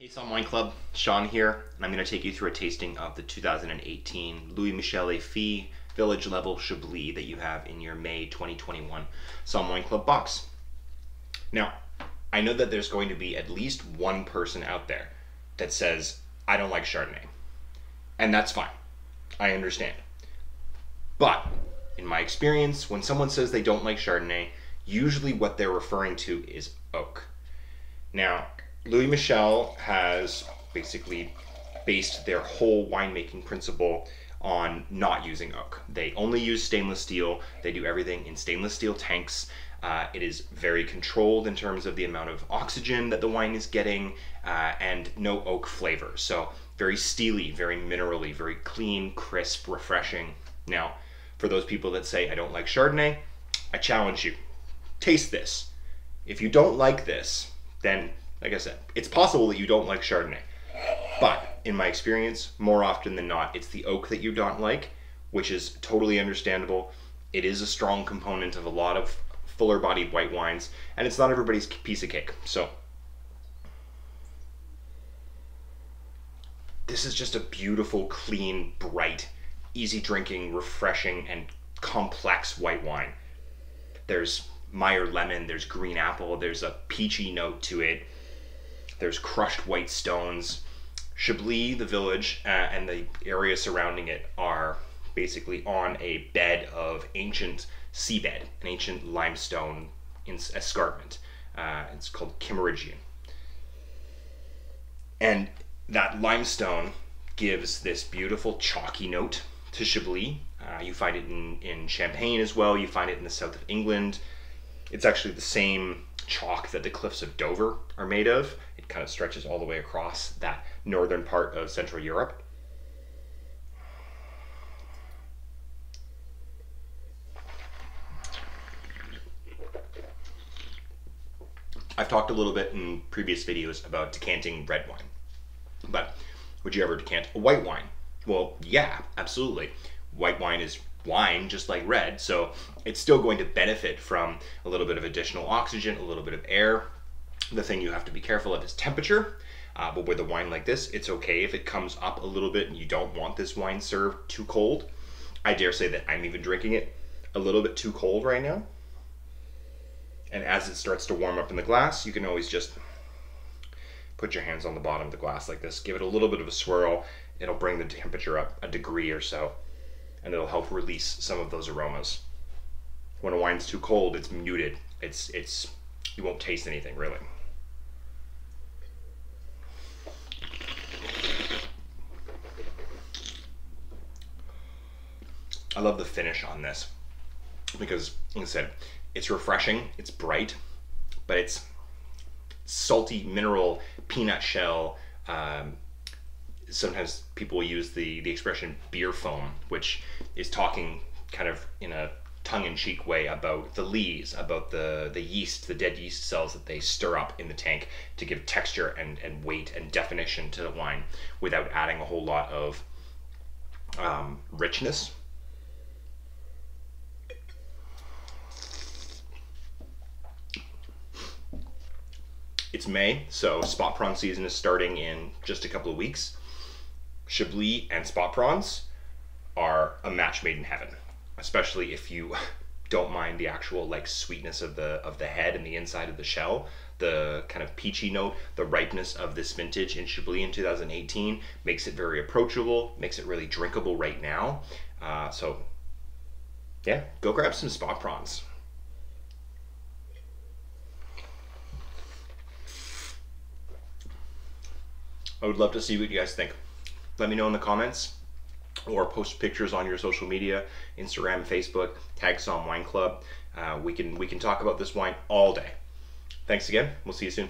Hey Somm Wine Club, Sean here, and I'm going to take you through a tasting of the 2018 Louis Michel Lafite Village Level Chablis that you have in your May 2021 Somm Wine Club box. Now, I know that there's going to be at least one person out there that says, I don't like Chardonnay. And that's fine. I understand. But, in my experience, when someone says they don't like Chardonnay, usually what they're referring to is oak. Now, Louis Michel has basically based their whole winemaking principle on not using oak. They only use stainless steel. They do everything in stainless steel tanks. Uh, it is very controlled in terms of the amount of oxygen that the wine is getting uh, and no oak flavor. So very steely, very minerally, very clean, crisp, refreshing. Now, for those people that say, I don't like Chardonnay, I challenge you. Taste this. If you don't like this, then like I said, it's possible that you don't like Chardonnay. But in my experience, more often than not, it's the oak that you don't like, which is totally understandable. It is a strong component of a lot of fuller bodied white wines, and it's not everybody's piece of cake. So, this is just a beautiful, clean, bright, easy drinking, refreshing, and complex white wine. There's Meyer lemon, there's green apple, there's a peachy note to it there's crushed white stones. Chablis, the village, uh, and the area surrounding it are basically on a bed of ancient seabed, an ancient limestone escarpment. Uh, it's called Kimmeridgian. And that limestone gives this beautiful chalky note to Chablis. Uh, you find it in, in Champagne as well. You find it in the south of England. It's actually the same chalk that the cliffs of Dover are made of. Kind of stretches all the way across that northern part of Central Europe. I've talked a little bit in previous videos about decanting red wine, but would you ever decant a white wine? Well, yeah, absolutely. White wine is wine just like red, so it's still going to benefit from a little bit of additional oxygen, a little bit of air. The thing you have to be careful of is temperature. Uh, but with a wine like this, it's okay if it comes up a little bit and you don't want this wine served too cold. I dare say that I'm even drinking it a little bit too cold right now. And as it starts to warm up in the glass, you can always just put your hands on the bottom of the glass like this, give it a little bit of a swirl. It'll bring the temperature up a degree or so and it'll help release some of those aromas. When a wine's too cold, it's muted. It's it's you won't taste anything really. I love the finish on this because, like I said, it's refreshing, it's bright, but it's salty mineral peanut shell um, sometimes people will use the the expression beer foam, which is talking kind of in a tongue-in-cheek way about the lees, about the the yeast, the dead yeast cells that they stir up in the tank to give texture and, and weight and definition to the wine without adding a whole lot of um, richness. It's May, so spot prawn season is starting in just a couple of weeks. Chablis and spot prawns are a match made in heaven, especially if you don't mind the actual like sweetness of the of the head and the inside of the shell the kind of peachy note the ripeness of this vintage in chablis in 2018 makes it very approachable makes it really drinkable right now uh, so yeah go grab some spot prawns i would love to see what you guys think let me know in the comments or post pictures on your social media, Instagram, Facebook, tag Somm Wine Club. Uh, we can we can talk about this wine all day. Thanks again. We'll see you soon.